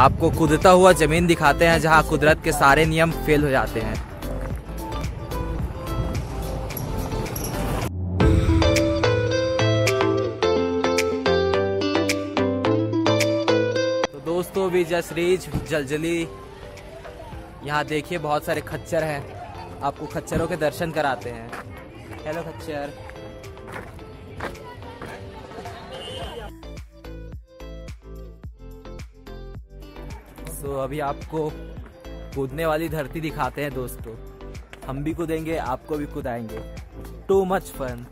आपको कूदता हुआ ज़मीन दिखाते हैं जहाँ कुदरत के सारे नियम फेल हो जाते हैं। तो दोस्तों भी जसरीज जलजली। यहाँ देखिए बहुत सारे खच्चर हैं। आपको खच्चरों के दर्शन कराते हैं। हेलो खच्चर। सो अभी आपको कूदने वाली धरती दिखाते हैं दोस्तों। हम भी कूदेंगे, आपको भी कूदाएँगे। टू मच फन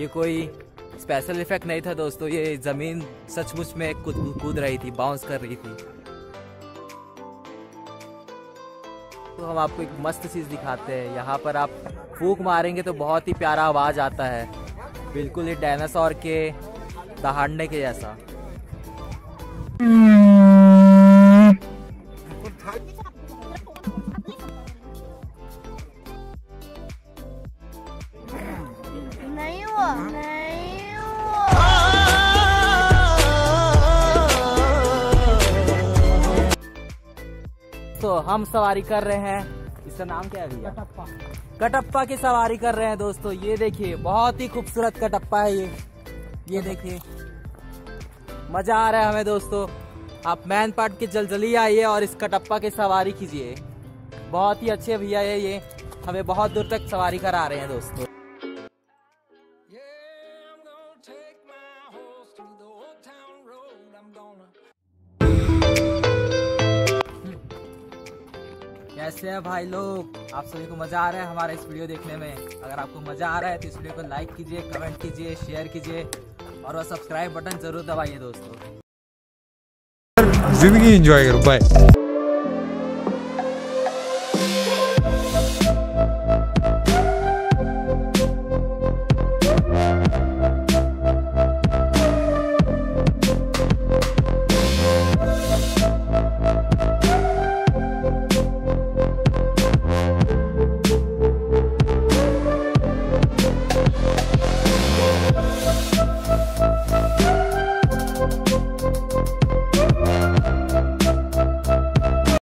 ये कोई स्पेशल इफ़ेक्ट नहीं था दोस्तों, ये ज़मीन सचमुच में कूद कूद रही थी बाउंस कर रही थी। तो हम आपको एक मस्त चीज़ दिखाते हैं। यहाँ पर आप फूक मारेंगे तो बहुत ही प्यारा आवाज़ आता है। बिल्कुल ही डायनासोर के दहाड़ने के जैसा। तो हम सवारी कर रहे हैं। इसका नाम क्या है भैया? कटप्पा। कटप्पा की सवारी कर रहे हैं दोस्तों। ये देखिए बहुत ही खूबसूरत कटप्पा है ये। ये देखिए। मज़ा आ रहा है हमें दोस्तों। आप मैन पार्ट के जलजली आइए और इस कटप्पा की सवारी कीजिए। बहुत ही अच्छे भैया है ये। हमें बहुत दूर तक सवारी करा रहे हैं दोस्तों। कैसे हैं भाई लोग? आप सभी को मज़ा आ रहा है हमारा इस वीडियो देखने में। अगर आपको मज़ा आ रहा है तो इस वीडियो को लाइक कीजिए कमेंट कीजिए शेयर कीजिए और वह सब्सक्राइब बटन ज़रूर दबाइए दोस्तों। ज़िंदगी इंजॉय करो बाय